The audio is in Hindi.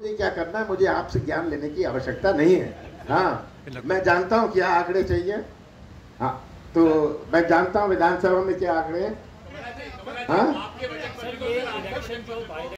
मुझे क्या करना है? मुझे आपसे ज्ञान लेने की आवश्यकता नहीं है। हाँ मैं जानता हूँ क्या आंकड़े चाहिए। हाँ तो मैं जानता हूँ विधानसभा में क्या आंकड़े हैं। हाँ?